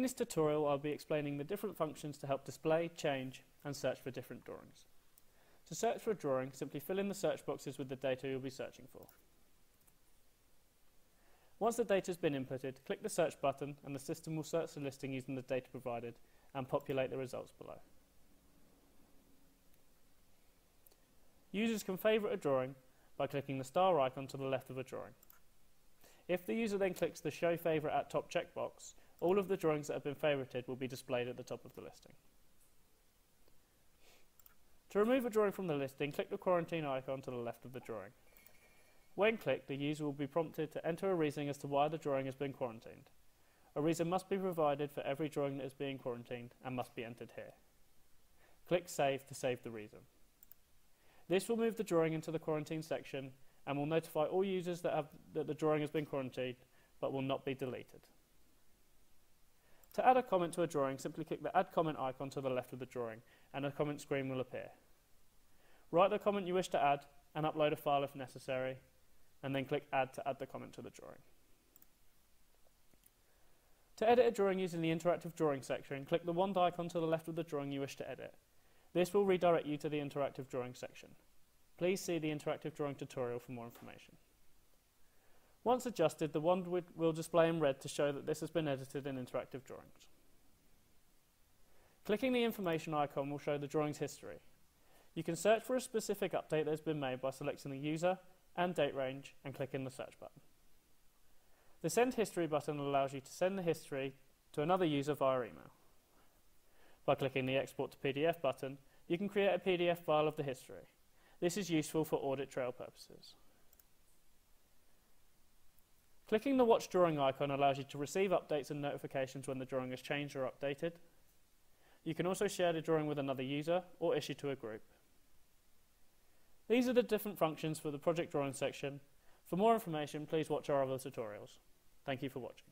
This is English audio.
In this tutorial I'll be explaining the different functions to help display, change and search for different drawings. To search for a drawing, simply fill in the search boxes with the data you'll be searching for. Once the data has been inputted, click the search button and the system will search the listing using the data provided and populate the results below. Users can favourite a drawing by clicking the star icon to the left of a drawing. If the user then clicks the Show Favourite at Top checkbox, all of the drawings that have been favorited will be displayed at the top of the listing. To remove a drawing from the listing, click the quarantine icon to the left of the drawing. When clicked, the user will be prompted to enter a reason as to why the drawing has been quarantined. A reason must be provided for every drawing that is being quarantined and must be entered here. Click Save to save the reason. This will move the drawing into the quarantine section and will notify all users that, have, that the drawing has been quarantined but will not be deleted. To add a comment to a drawing, simply click the Add Comment icon to the left of the drawing and a comment screen will appear. Write the comment you wish to add and upload a file if necessary, and then click Add to add the comment to the drawing. To edit a drawing using the interactive drawing section, click the wand icon to the left of the drawing you wish to edit. This will redirect you to the interactive drawing section. Please see the interactive drawing tutorial for more information. Once adjusted, the wand will display in red to show that this has been edited in interactive drawings. Clicking the information icon will show the drawing's history. You can search for a specific update that has been made by selecting the user and date range and clicking the search button. The Send History button allows you to send the history to another user via email. By clicking the Export to PDF button, you can create a PDF file of the history. This is useful for audit trail purposes. Clicking the Watch Drawing icon allows you to receive updates and notifications when the drawing is changed or updated. You can also share the drawing with another user or issue to a group. These are the different functions for the project drawing section. For more information, please watch our other tutorials. Thank you for watching.